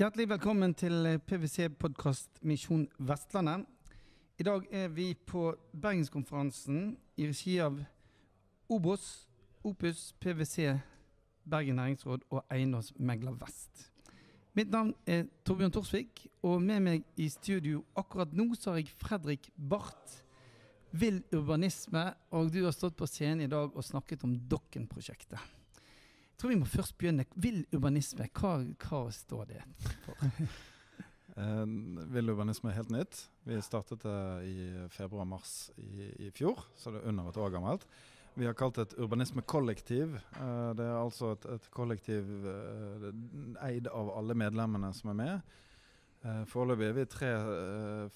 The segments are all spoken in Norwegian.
Hjertelig velkommen til PwC-podkast Misjon Vestlandet. I dag er vi på Bergenskonferansen i regi av Obos, Opus, PwC, Bergen næringsråd og Eiendomsmegler Vest. Mitt navn er Torbjørn Torsvik, og med meg i studio akkurat nå så har jeg Fredrik Barth. Vill urbanisme, og du har stått på scenen i dag og snakket om Dokken-prosjektet. Tror vi må først begynne. Vill urbanisme, hva, hva står det for? um, Vill urbanisme er helt nytt. Vi startet det i februar-mars i, i, fjor, så det er under et år gammelt. Vi har kalt det et urbanismekollektiv. Uh, det er altså et, et kollektiv uh, eid av alle medlemmene som er med. Uh, foreløpig er vi tre,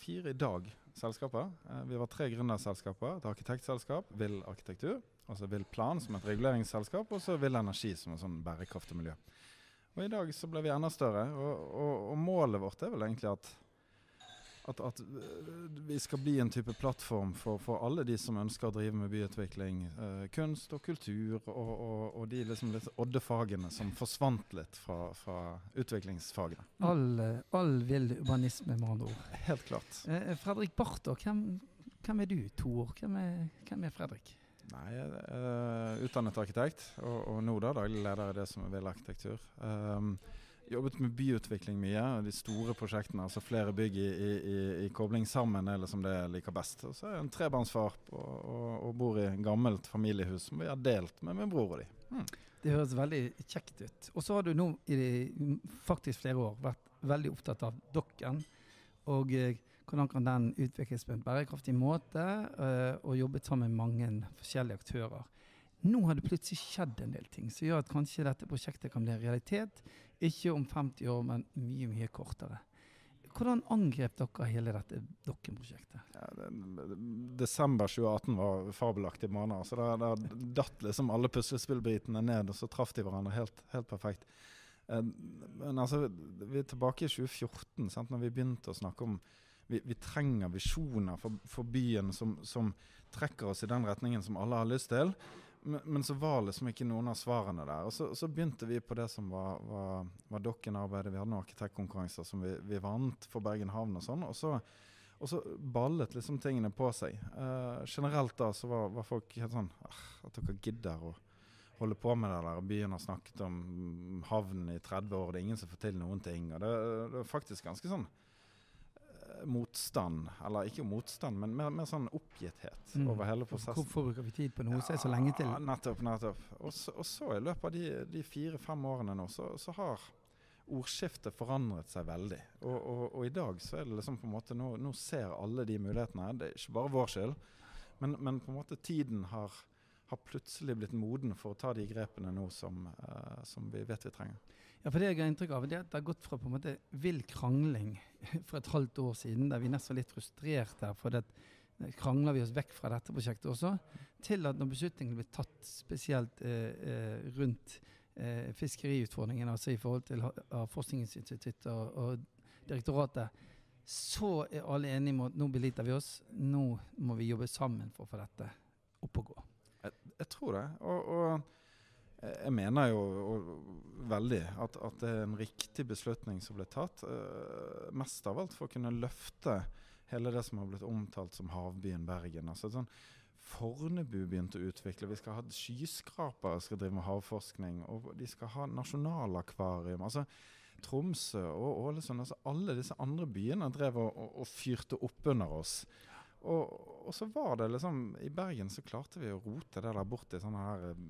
fire i dag selskaper. Vi var tre gründerselskaper. Et arkitektselskap, Vill arkitektur Altså Vill Plan som et reguleringsselskap, og så Vill Energi som et sånn bærekraftig miljø. Og I dag så ble vi enda større, og, og, og målet vårt er vel egentlig at, at, at vi skal bli en type plattform for, for, alle de som ønsker å drive med byutvikling, eh, kunst og kultur, og, og de liksom litt oddefagene som forsvant litt fra, fra utviklingsfagene. All, all vill urbanisme, med andre ord. Helt klart. Eh, Fredrik Barth, hvem, hvem, er du, Tor? Hvem er, hvem er Fredrik? Nei, jeg er utdannet arkitekt, og, og nå da daglig leder i det som er Vill arkitektur. Um, jobbet med byutvikling mye, de store prosjektene. altså Flere bygg i, i, i kobling sammen er liksom det jeg liker best. Og så er jeg en trebarnsfar og, og, og, bor i en gammelt familiehus som vi har delt med min bror og de. Hmm. Det høres veldig kjekt ut. Og så har du nå i faktisk flere år vært veldig opptatt av dokken. Og eh, hvordan kan den utvikles på en bærekraftig måte, uh, og jobbet sammen med mange forskjellige aktører. Nå har det plutselig skjedd en del ting som gjør at kanskje dette prosjektet kan bli en realitet. Ikke om 50 år, men mye, mye kortere. Hvordan angrep dere hele dette Dokken-prosjektet? Ja, desember 2018 var fabelaktig måned. så Da, da datt liksom alle puslespillbitene ned, og så traff de hverandre helt, helt perfekt. Eh, men altså, vi er tilbake i 2014, sant, når vi begynte å snakke om vi, vi trenger visjoner for, for byen som, som, trekker oss i den retningen som alle har lyst til. Men, men så var liksom ikke noen av svarene der. Og så, så begynte vi på det som var, var, var Dokken-arbeidet. Vi hadde noen arkitektkonkurranser som vi, vi, vant for Bergen havn og sånn. Og så, og så ballet liksom tingene på seg. Uh, generelt da så var, var folk helt sånn At dere gidder å holde på med det der. Byen har snakket om havnen i 30 år, det er ingen som får til noen ting. Og det, det er faktisk ganske sånn motstand, eller ikke motstand, men mer, mer sånn oppgitthet mm. over hele prosessen. Hvorfor bruker vi tid på noe som ja, er så lenge til? Nettopp, nettopp. Og så, og så i løpet av de, de fire-fem årene nå, så, så, har ordskiftet forandret seg veldig. Og, og, og, i dag så er det liksom på en måte, nå, nå, ser alle de mulighetene. Det er ikke bare vår skyld, men, men på en måte tiden har har plutselig blitt moden for å ta de grepene nå som, uh, som vi vet vi trenger. Ja, for Det jeg har inntrykk av, det er at det har gått fra på en måte vill krangling for et halvt år siden, der vi nesten var litt frustrerte for det krangler vi oss vekk fra dette prosjektet også, til at når beslutningen blir tatt spesielt eh, eh, rundt eh, fiskeriutfordringen, altså i forhold til Forskningsinstituttet og, og, direktoratet, så er alle enige om at nå beliter vi oss, nå må vi jobbe sammen for å få dette opp og gå. Jeg, jeg tror det. Og, og jeg mener jo og, veldig at, at, det er en riktig beslutning som ble tatt. Uh, mest av alt for å kunne løfte hele det som har blitt omtalt som havbyen Bergen. Altså sånn Fornebu begynte å utvikle. Vi skal ha skyskrapere skal drive med havforskning. Og de skal ha nasjonalakvarium. Altså Tromsø og Ålesund. Altså alle disse andre byene drev og, og, og fyrte opp under oss. Og, og, så var det liksom I Bergen så klarte vi å rote det der bort i sånn her eh,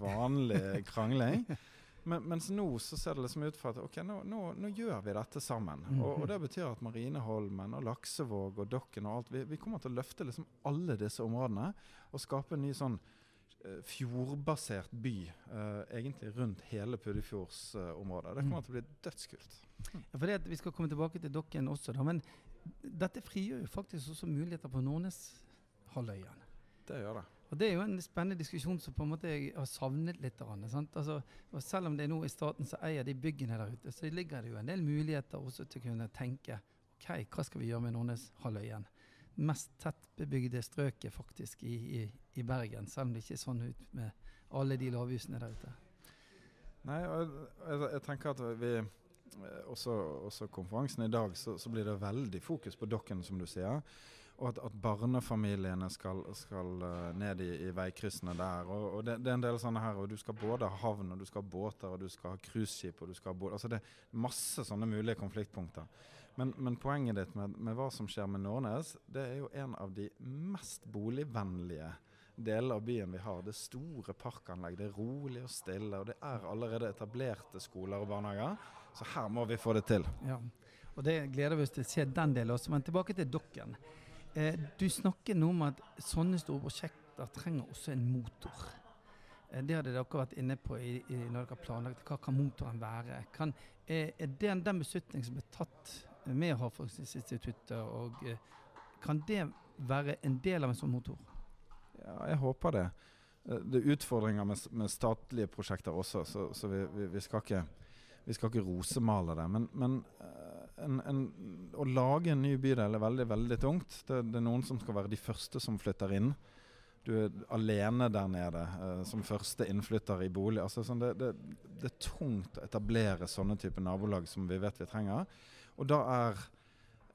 vanlig krangling. Men, mens nå så ser det liksom ut for at ok, nå, nå, nå gjør vi dette sammen. Og, og, det betyr at Marineholmen og Laksevåg og Dokken og alt Vi, vi kommer til å løfte liksom alle disse områdene og skape en ny sånn uh, fjordbasert by uh, egentlig rundt hele Puddefjordsområdet. Uh, det kommer til å bli dødskult. Ja, for det, Vi skal komme tilbake til Dokken også, da. Men dette frigjør jo faktisk også muligheter på Nordneshalvøya. Det gjør det. Og Det er jo en spennende diskusjon som på en måte jeg har savnet litt. Altså, selv om det er nå i staten som eier de byggene der ute, så ligger det jo en del muligheter også til å kunne tenke ok, hva skal vi gjøre med Nordneshalvøya? Mest tettbebygde strøket faktisk i, i, i, Bergen, selv om det ikke er sånn ut med alle de lavhusene der ute. Nei, jeg, jeg, jeg tenker at vi også, også, konferansen i dag, så, så, blir det veldig fokus på dokken, som du sier. Og at, at barnefamiliene skal, skal uh, ned i, i, veikryssene der. Og, og det, det, er en del sånne her, og Du skal både ha havn, og du skal ha båter, og du skal ha cruiseskip og du skal ha båt. Altså det er masse sånne mulige konfliktpunkter. Men, men poenget ditt med, med, hva som skjer med Nordnes, det er jo en av de mest boligvennlige deler av byen vi har. Det store parkanlegg, det er rolig og stille, og det er allerede etablerte skoler og barnehager. Så her må vi få det til. Ja, og det gleder vi oss til å se den delen også. Men tilbake til Dokken. Eh, du snakker nå om at sånne store prosjekter trenger også en motor. Eh, det hadde dere vært inne på i, i, når dere planlagt. Hva kan motoren være? Kan, eh, er det den beslutningen som ble tatt med Havforskningsinstituttet, og eh, kan det være en del av en sånn motor? Ja, jeg håper det. Eh, det er utfordringer med, med statlige prosjekter også, så, så vi, vi, vi, skal ikke, vi, skal ikke, rosemale det. Men, men en, en, å lage en ny bydel er veldig veldig tungt. Det, det, er noen som skal være de første som flytter inn. Du er alene der nede uh, som første innflytter i bolig. Altså, sånn, det, det, det, er tungt å etablere sånne type nabolag som vi vet vi trenger. Og da er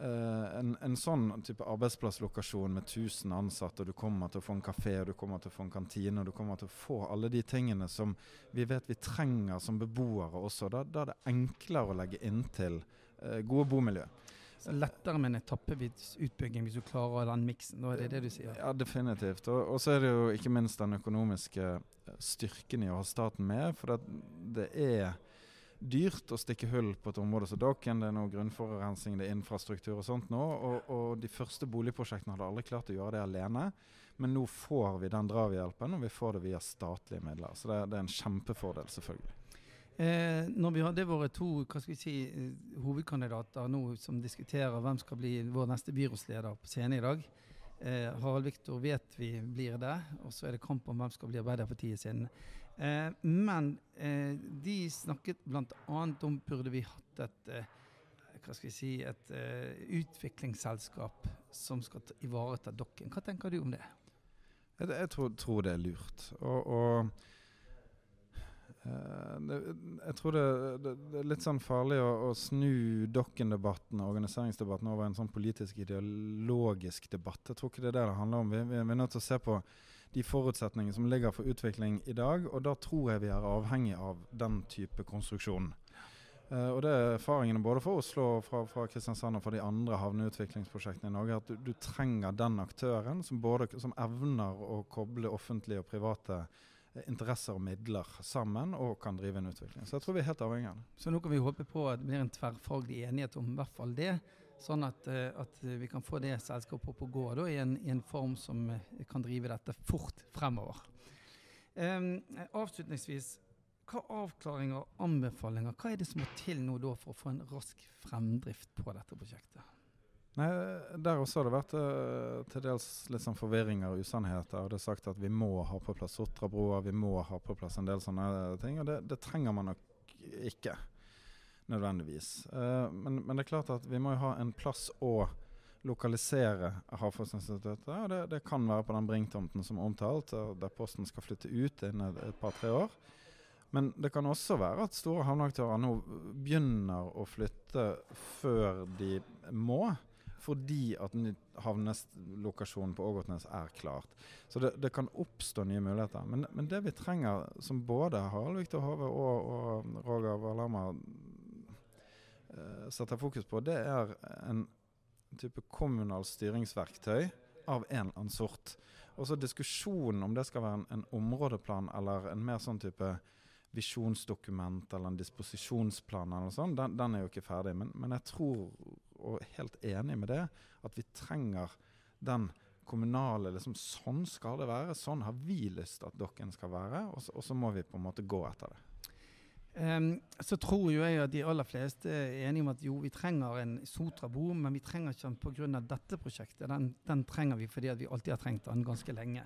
uh, en, en, sånn type arbeidsplasslokasjon med 1000 ansatte, og du kommer til å få en kafé, og du kommer til å få en kantine, og du kommer til å få alle de tingene som vi vet vi trenger som beboere også, da, da er det enklere å legge inntil uh, gode bomiljø. Så lettere med en etappevis utbygging hvis du klarer den miksen. Da er det det du sier? Ja, definitivt. Og, og, så er det jo ikke minst den økonomiske styrken i å ha staten med. For det, det er dyrt å stikke hull på et område som Dokken. Det er noe grunnforurensning, det er infrastruktur og sånt nå. Og, og, de første boligprosjektene hadde aldri klart å gjøre det alene. Men nå får vi den drahjelpen, og vi får det via statlige midler. Så det, det er en kjempefordel, selvfølgelig. Eh, når vi hadde våre to si, eh, hovedkandidater nå som diskuterer hvem skal bli vår neste byrådsleder på scenen i dag eh, Harald Viktor vet vi blir det, og så er det kamp om hvem skal bli Arbeiderpartiet sin. Eh, men eh, de snakket bl.a. om burde vi hatt et eh, hva skal vi si, et utviklingsselskap som skal ivareta dokken. Hva tenker du om det? Jeg, jeg tror, tror, det er lurt. og, og Eh, det, jeg tror det, det, det, er litt sånn farlig å, å snu Dokken-debatten og organiseringsdebatten over en sånn politisk, ideologisk debatt. Jeg tror ikke det er det det handler om. Vi, vi, vi er nødt til å se på de forutsetningene som ligger for utvikling i dag, og da tror jeg vi er avhengig av den type konstruksjon. Uh, og det er erfaringene både for Oslo, fra, fra Kristiansand og for de andre havneutviklingsprosjektene i Norge, at du, du trenger den aktøren som, både, som evner å koble offentlige og private interesser og midler sammen og kan drive en utvikling. Så jeg tror vi er helt avhengig av det. Så nå kan vi håpe på at det blir en tverrfaglig enighet om i hvert fall det. Sånn at, uh, at vi kan få det selskapet opp og gå da, i, en, i, en, form som uh, kan drive dette fort fremover. Um, avslutningsvis, hva avklaringer og anbefalinger hva er det som må til nå da for å få en rask fremdrift på dette prosjektet? Nei, Der også har det vært uh, til dels litt sånn forvirringer og usannheter. og Det er sagt at vi må ha på plass Sotrabroa, vi må ha på plass en del sånne ting. Og det, det trenger man nok ikke nødvendigvis. Uh, men, men, det er klart at vi må jo ha en plass å lokalisere Havforskningsinstituttet. og det, det, kan være på den Bring-tomten som er omtalt, der Posten skal flytte ut innen et, et par-tre år. Men det kan også være at store havneaktører nå begynner å flytte før de må fordi at havnelokasjonen på Ågotnes er klart. Så det, det, kan oppstå nye muligheter. Men, men, det vi trenger, som både Harald Viktor Hove og, og Roger Valhamma uh, setter fokus på, det er en type kommunal styringsverktøy av en eller annen sort. Og så diskusjonen om det skal være en, en områdeplan eller en mer sånn type visjonsdokument eller en disposisjonsplan, eller sånn, den, den, er jo ikke ferdig. Men, men, jeg tror, og helt enig med det, at vi trenger den kommunale liksom, Sånn skal det være. Sånn har vi lyst at dokken skal være. Og så, og så må vi på en måte gå etter det. Um, så tror jo jeg at de aller fleste er enige om at jo, vi trenger en Sotrabo, men vi trenger ikke den pga. dette prosjektet. Den, den, trenger vi fordi vi alltid har trengt den ganske lenge.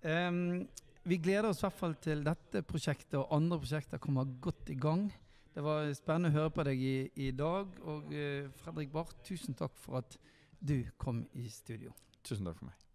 Um, vi gleder oss i hvert fall til dette prosjektet og andre prosjekter kommer godt i gang. Det var spennende å høre på deg i, i dag. Og uh, Fredrik Barth, tusen takk for at du kom i studio. Tusen takk for meg.